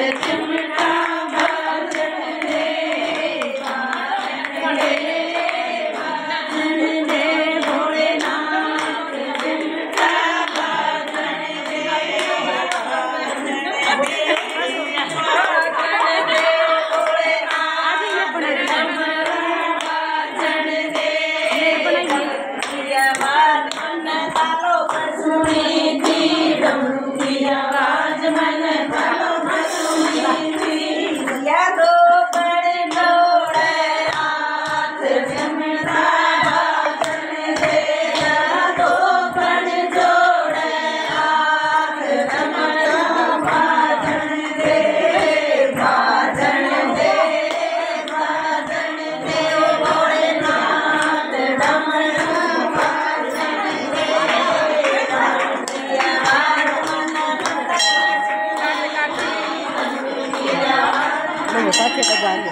It's in the होता है जाएँगे